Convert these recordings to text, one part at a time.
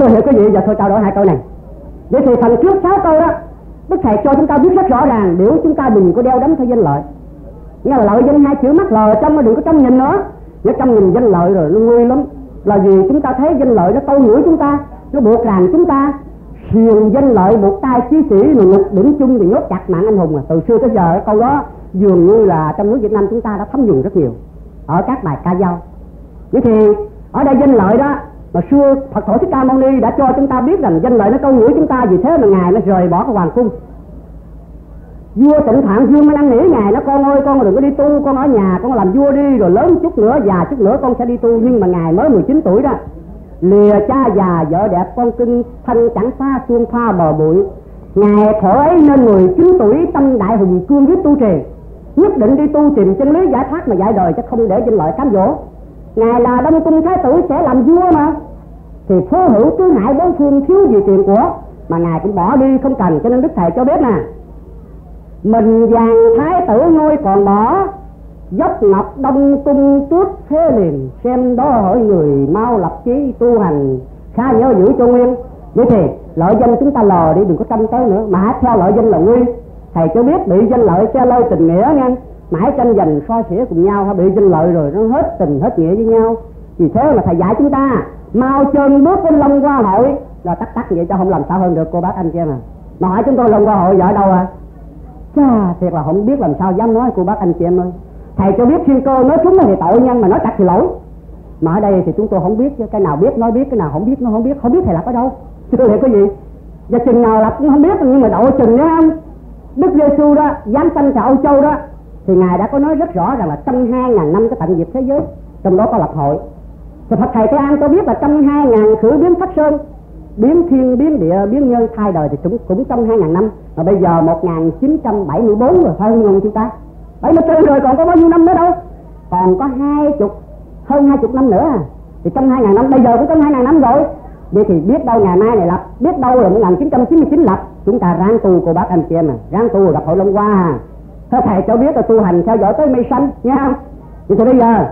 thưa hiểu cái gì giờ tôi trao đổi hai câu này. Vậy thì phần trước sáu câu đó, đức thầy cho chúng ta biết rất rõ ràng nếu chúng ta đừng có đeo đắm theo danh lợi. Nghe là lợi danh hai chữ mắt lờ trong mà đừng có trong nhìn nữa. Nếu trong nhìn danh lợi rồi nó nguy lắm. Là vì chúng ta thấy danh lợi nó câu nhủi chúng ta, nó buộc ràng chúng ta. Xiềng danh lợi một tay chí sĩ mà ngục đỉnh chung thì nhốt chặt mạng anh hùng à. Từ xưa tới giờ câu đó, dường như là trong nước Việt Nam chúng ta đã thấm dùng rất nhiều. Ở các bài ca dao. Vậy thì, ở đây danh lợi đó mà xưa Phật tổ Thích Ca Mâu Ni đã cho chúng ta biết rằng danh lợi nó câu nhủi chúng ta vì thế mà ngài nó rời bỏ cái hoàng cung. Vua tịnh thản dương mới năn nỉ, ngài nó con ơi, con đừng có đi tu, con ở nhà, con làm vua đi, rồi lớn chút nữa, già chút nữa con sẽ đi tu. Nhưng mà ngài mới 19 tuổi đó, lìa cha già, vợ đẹp, con cưng thân chẳng xa xuông pha bờ bụi. Ngài thở ấy nên 19 tuổi, tâm đại hùng cương với tu trì. Nhất định đi tu tìm chân lý giải thoát mà giải đời, chứ không để danh lợi cám dỗ ngài là đông cung thái tử sẽ làm vua mà. Thì phố hữu tứ hải bốn phương thiếu gì tiền của, mà ngài cũng bỏ đi không cần, cho nên đức thầy cho biết nè. Mình vàng thái tử ngôi còn bỏ, dốc ngọc đông cung tuốt thế liền, xem đó hỏi người mau lập chí tu hành, khá nhớ giữ cho nguyên. Vậy thì, lợi danh chúng ta lò đi, đừng có tranh tới nữa. Mà hát theo lợi danh là nguyên. Thầy cho biết bị danh lợi che lôi tình nghĩa nha mãi tranh giành so sẻ cùng nhau hay bị danh lợi rồi nó hết tình hết nghĩa với nhau. Vì thế mà thầy dạy chúng ta mau chân bước lên long qua hội. Là tắt tắt vậy cho không làm sao hơn được cô bác anh kia mà. Mà hỏi chúng tôi long qua hội vợ đâu à Chà, thiệt là không biết làm sao dám nói cô bác anh chị em ơi. Thầy cho biết thiên cơ nói chúng thì tội nhân mà nói chặt thì lỗi. Mà ở đây thì chúng tôi không biết chứ cái nào biết nói biết cái nào không biết nó không biết. Không biết thầy lập ở đâu? Chứ tôi hiểu gì? Và chừng nào lập cũng không biết nhưng mà độ chừng nhá không đức giêsu đó dám sanh tại âu châu đó thì ngài đã có nói rất rõ rằng là trong hai ngàn năm cái tận diệt thế giới, trong đó có lập hội. Thì Phật thầy thế An tôi biết là trong hai ngàn khử biến phát sơn, biến thiên, biến địa, biến nhân thay đời thì cũng cũng trong hai ngàn năm. Mà bây giờ một ngàn chín trăm bảy mươi bốn rồi, phải không chúng ta? Bảy mươi bốn rồi còn có bao nhiêu năm nữa đâu? Còn có hai chục, hơn hai chục năm nữa. À thì trong hai ngàn năm, bây giờ cũng trong hai ngàn năm rồi. Vậy thì biết đâu ngày mai này lập, biết đâu là một ngàn chín trăm chín mươi chín lập. Chúng ta ráng tu, cô bác anh chị em à ráng tu, gặp hội long hoa. à thưa thầy cho biết là tu hành theo dõi tới mây xanh nha không? Vậy thì bây giờ,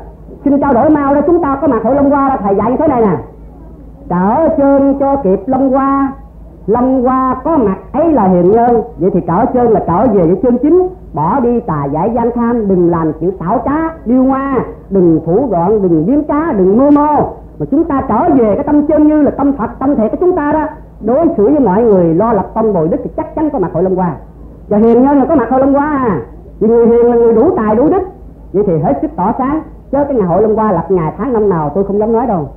xin trao đổi mau đó, chúng ta có mặt hội long qua đó, thầy dạy như thế này nè. Trở chân cho kịp long qua long qua có mặt ấy là hiền nhân. Vậy thì trở chân là trở về với chân chính, bỏ đi tà giải gian tham, đừng làm chữ xảo trá, điêu hoa, đừng thủ đoạn đừng biến trá, đừng mưu mô. Mà chúng ta trở về cái tâm chân như là tâm phật, tâm thiệt của chúng ta đó. Đối xử với mọi người, lo lập tâm bồi đức thì chắc chắn có mặt hội long qua và hiền nhân là có mặt hội long qua à. Vì người hiền là người đủ tài, đủ đức. Vậy thì hết sức tỏ sáng. Chớ cái ngày hội long qua lập ngày tháng năm nào tôi không dám nói đâu.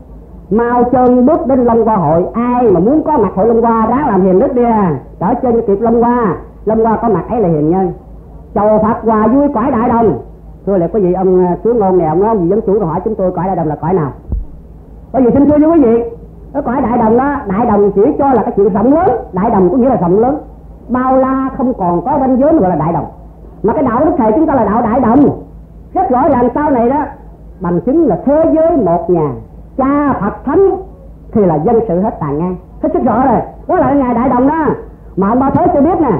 Mau chân bước đến long qua hội. Ai mà muốn có mặt hội long qua ráng làm hiền đức đi à. Trở trên kịp long qua long qua có mặt ấy là hiền nhân. Chầu phật hòa vui cõi đại đồng. Thưa lại có gì ông xuống ngôn này ông nói gì dân chủ rồi hỏi chúng tôi cõi đại đồng là cõi nào? Có gì xin thưa với quý vị? Cái cõi đại đồng đó, đại đồng chỉ cho là cái chuyện rộng lớn. Đại đồng có nghĩa là rộng lớn bao la không còn có ranh giới gọi là đại đồng. Mà cái đạo đức thầy chúng ta là đạo đại đồng. Rất rõ ràng sau này đó, bằng chứng là thế giới một nhà, cha phật thánh, thì là dân sự hết tàn ngang. Hết sức rõ rồi. Đó là ngài đại đồng đó. Mà ông ba thế cho biết nè,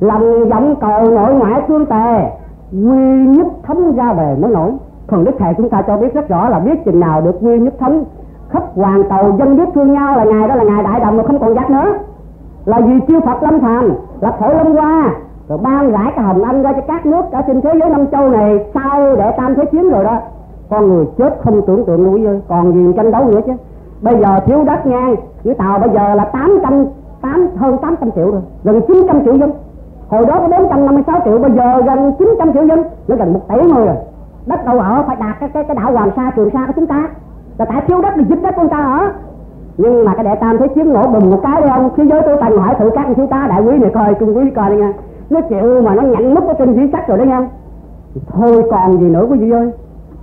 lòng giọng cầu nội ngoại tương tề, quy nhất thống ra về mới nổi. Còn đức thầy chúng ta cho biết rất rõ là biết chừng nào được quy nhất thống. Khắp hoàn cầu dân biết thương nhau là ngài đó là ngài đại đồng mà không còn giác nữa là vì chư phật lâm thành là thổ lâm qua rồi ban rải cái hồng anh ra cho các nước ở trên thế giới năm châu này sau để tam thế chiến rồi đó. Con người chết không tưởng tượng nổi ơi còn gì tranh đấu nữa chứ. Bây giờ thiếu đất nha với tàu bây giờ là tám trăm tám hơn tám trăm triệu rồi gần chín trăm triệu dân. Hồi đó có bốn trăm năm mươi sáu triệu bây giờ gần chín trăm triệu dân nó gần một tỷ người rồi. Đất đâu ở phải đạt cái cái, cái đảo hoàng sa trường sa của chúng ta. Là tại thiếu đất thì giúp đất con ta ở nhưng mà cái đệ tam thế chiến nổ bùng một cái đi ông thế giới tôi tần hỏi thử các thiếu tá đại quý này coi, trung quý coi đi nha nó chịu mà nó nhận mức cái trên dĩ sách rồi đó nha thôi còn gì nữa quý vị ơi.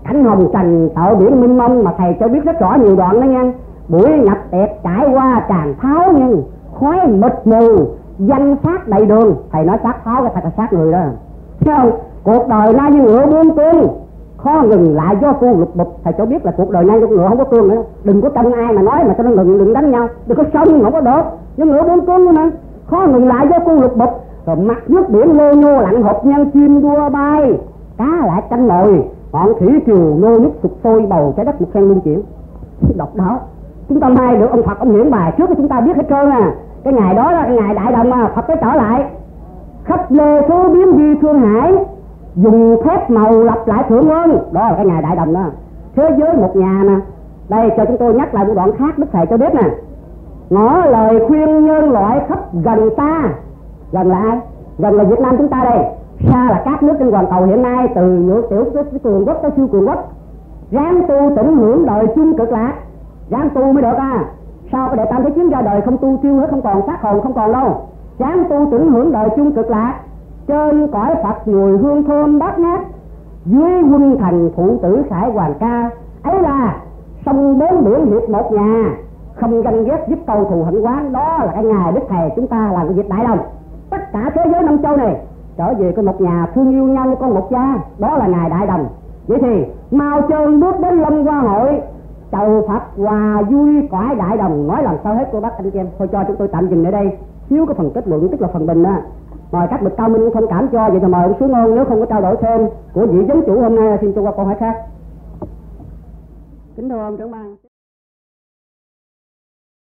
Cảnh hồng trần tạo biển minh mông mà thầy cho biết rất rõ nhiều đoạn đó nha buổi nhập tiệc trải qua tràn tháo nhưng khói mịt mù, danh sát đầy đường. Thầy nói sát pháo cái thật là sát người đó. Thấy không? Cuộc đời nay như ngựa buông tuôn khó ngừng lại do tu lục bục. Thầy cho biết là cuộc đời nay con ngựa không có tương nữa. Đừng có tranh ai mà nói mà cho nó ngừng, đừng đánh nhau. Đừng có sống, không có được. Nhưng ngựa bốn cương nữa mà. Khó ngừng lại do tu lục bục. Rồi mặt nước biển lô nhô lạnh hộp nhân chim đua bay. Cá lại tranh nồi. Ngọn thủy triều nô nước sụp sôi, bầu trái đất một phen luân chuyển đọc đó. Chúng ta mai được ông phật, ông hiển bài, trước chúng ta biết hết trơn à. Cái ngày đó là cái ngày đại đồng mà, phật tới trở lại. Khắp lê số biến di thương hải dùng phép màu lập lại thượng ơn. Đó là cái ngày đại đồng đó. Thế giới một nhà mà. Đây, cho chúng tôi nhắc lại một đoạn khác đức thầy cho biết nè. Ngỏ lời khuyên nhân loại khắp gần ta. Gần là ai? Gần là việt nam chúng ta đây. Xa là các nước trên toàn cầu hiện nay, từ nhựa tiểu tới cường quốc tới siêu cường quốc. Ráng tu tận hưởng đời chung cực lạc. Ráng tu mới được à. Sao có đệ tam thế chiến ra đời không tu tiêu hết, không còn sát hồn, không còn đâu. Ráng tu tận hưởng đời chung cực lạc trên cõi phật mùi hương thơm bát ngát, dưới quân thành phụ tử khải hoàng ca, ấy là sông bốn biển hiệp một nhà, không ganh ghét giúp cầu thù hận quán, đó là cái ngày đức thầy chúng ta làm cái việc đại đồng. Tất cả thế giới năm châu này, trở về cái một nhà thương yêu nhau như con một cha đó là ngày đại đồng. Vậy thì, mau trơn bước đến lâm hoa hội, chầu phật hòa vui cõi đại đồng. Nói làm sao hết cô bác anh chị em, thôi cho chúng tôi tạm dừng ở đây. Thiếu cái phần kết luận, tức là phần bình á mời các bậc cao minh thông cảm cho, vậy thì mời ông xuống ngôn, nếu không có trao đổi thêm của vị giám chủ hôm nay, xin cho qua câu hỏi khác. Kính thưa ông trưởng ban